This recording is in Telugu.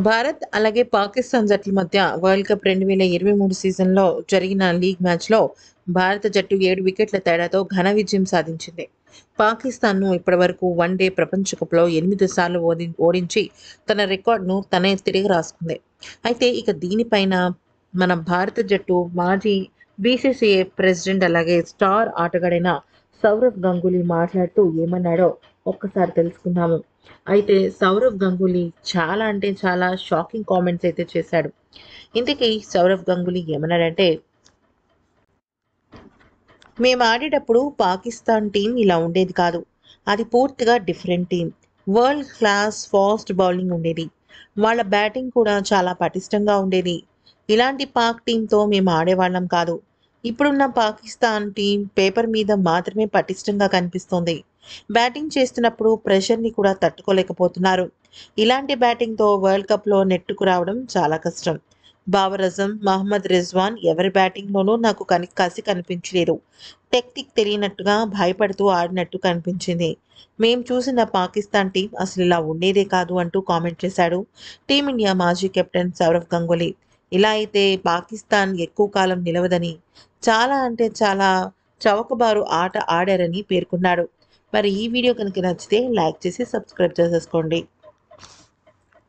భారత్ అలాగే పాకిస్తాన్ జట్ల మధ్య వరల్డ్ కప్ రెండు వేల ఇరవై మూడు సీజన్లో జరిగిన లీగ్ మ్యాచ్లో భారత జట్టు ఏడు వికెట్ల తేడాతో ఘన విజయం సాధించింది. పాకిస్తాన్ను ఇప్పటివరకు వన్డే ప్రపంచ కప్లో ఎనిమిది సార్లు ఓడి ఓడించి తన రికార్డును తనే తిరిగి రాసుకుంది. అయితే ఇక దీనిపైన మన భారత జట్టు మాజీ బీసీసీఏ ప్రెసిడెంట్ అలాగే స్టార్ ఆటగాడైన సౌరవ్ గంగూలీ మాట్లాడుతూ ఏమన్నాడో ఒక్కసారి తెలుసుకుందాము. అయితే సౌరవ్ గంగూలీ చాలా అంటే చాలా షాకింగ్ కామెంట్స్ అయితే చేశాడు. ఇంతకీ సౌరవ్ గంగూలీ ఏమన్నాడంటే మేము ఆడేటప్పుడు పాకిస్తాన్ టీం ఇలా ఉండేది కాదు. అది పూర్తిగా different team world class fast bowling ఉండేది. వాళ్ళ బ్యాటింగ్ కూడా చాలా పటిష్టంగా ఉండేది. ఇలాంటి పాక్ టీంతో మేము ఆడేవాళ్ళం కాదు. ఇప్పుడున్న పాకిస్తాన్ టీం పేపర్ మీద మాత్రమే పటిష్టంగా కనిపిస్తోంది. బ్యాటింగ్ చేస్తున్నప్పుడు ప్రెషర్ని కూడా తట్టుకోలేకపోతున్నారు. ఇలాంటి బ్యాటింగ్తో వరల్డ్ కప్లో నెట్టుకు రావడం చాలా కష్టం. బాబర్ మహమ్మద్ రిజ్వాన్ ఎవరి బ్యాటింగ్లోనూ నాకు కని కసి కనిపించలేదు. టెక్నిక్ తెలియనట్టుగా భయపడుతూ ఆడినట్టు కనిపించింది. మేం చూసిన పాకిస్తాన్ టీం అసలు ఇలా ఉండేదే కాదు అంటూ కామెంట్ చేశాడు టీమిండియా మాజీ కెప్టెన్ సౌరవ్ గంగూలీ. ఇలా అయితే పాకిస్తాన్ ఎక్కువ కాలం నిలవదని చాలా అంటే చాలా చౌకబారు ఆట ఆడారని పేర్కొన్నాడు. మరి ఈ వీడియో కనుక నచ్చితే లైక్ చేసి సబ్స్క్రైబ్ చేసేసుకోండి.